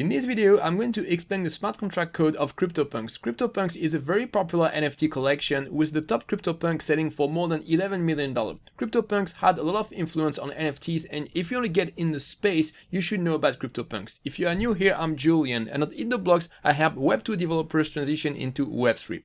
In this video, I'm going to explain the smart contract code of CryptoPunks. CryptoPunks is a very popular NFT collection with the top CryptoPunk selling for more than $11 million. CryptoPunks had a lot of influence on NFTs and if you to get in the space, you should know about CryptoPunks. If you are new here, I'm Julien and at EatTheBlocks, I help Web2 developers transition into Web3.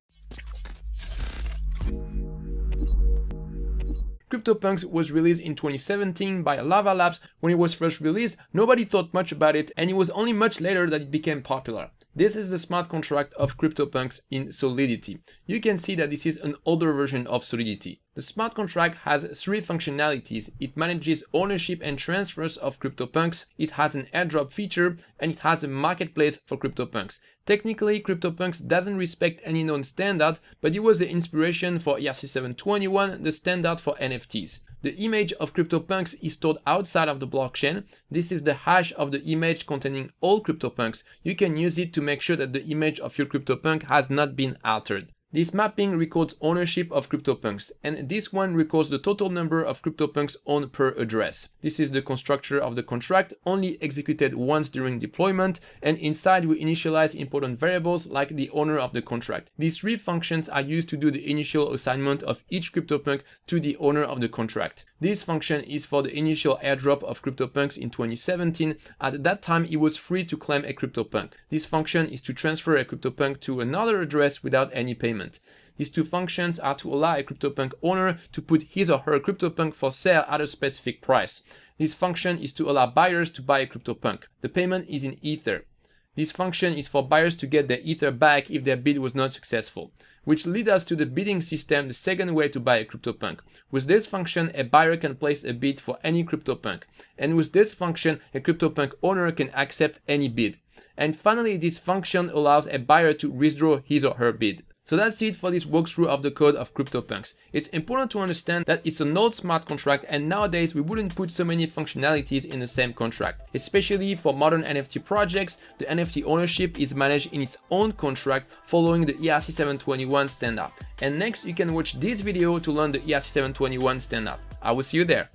CryptoPunks was released in 2017 by Larva Labs. When it was first released, nobody thought much about it and it was only much later that it became popular. This is the smart contract of CryptoPunks in Solidity. You can see that this is an older version of Solidity. The smart contract has three functionalities. It manages ownership and transfers of CryptoPunks, it has an airdrop feature, and it has a marketplace for CryptoPunks. Technically, CryptoPunks doesn't respect any known standard, but it was the inspiration for ERC721, the standard for NFTs. The image of CryptoPunks is stored outside of the blockchain. This is the hash of the image containing all CryptoPunks. You can use it to make sure that the image of your CryptoPunk has not been altered. This mapping records ownership of CryptoPunks, and this one records the total number of CryptoPunks owned per address. This is the constructor of the contract, only executed once during deployment, and inside we initialize important variables like the owner of the contract. These three functions are used to do the initial assignment of each CryptoPunk to the owner of the contract. This function is for the initial airdrop of CryptoPunks in 2017. At that time, it was free to claim a CryptoPunk. This function is to transfer a CryptoPunk to another address without any payment. These two functions are to allow a CryptoPunk owner to put his or her CryptoPunk for sale at a specific price. This function is to allow buyers to buy a CryptoPunk. The payment is in Ether. This function is for buyers to get their Ether back if their bid was not successful, which leads us to the bidding system, the second way to buy a CryptoPunk. With this function, a buyer can place a bid for any CryptoPunk. And with this function, a CryptoPunk owner can accept any bid. And finally, this function allows a buyer to withdraw his or her bid. So that's it for this walkthrough of the code of CryptoPunks. It's important to understand that it's an old smart contract and nowadays we wouldn't put so many functionalities in the same contract. Especially for modern NFT projects, the NFT ownership is managed in its own contract following the ERC721 standard. And next you can watch this video to learn the ERC721 standard. I will see you there.